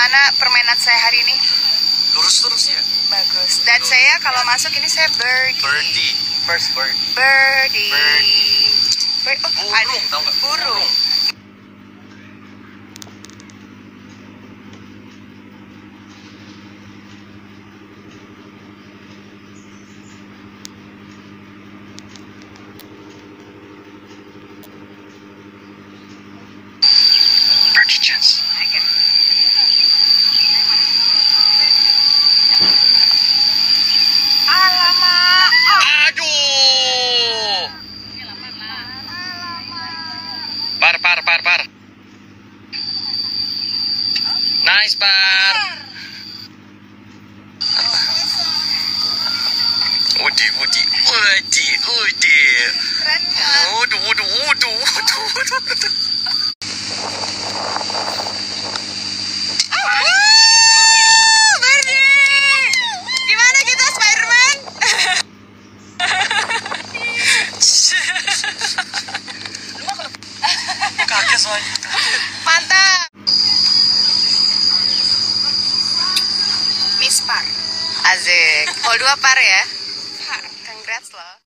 mana permainan saya hari ini? Lurus terus ya. Bagus. Dan lurus. saya kalau masuk ini saya birdie. Birdie. First bird. Birdie. birdie. Oh, burung, ada. Burung. burung. Nice, par. Udi, udi, udi, udi. Udu, udu, udu, udu, udu. Kaget soalnya. Mantap. Par. Azik. Kalau dua par ya. Par. Congrats loh.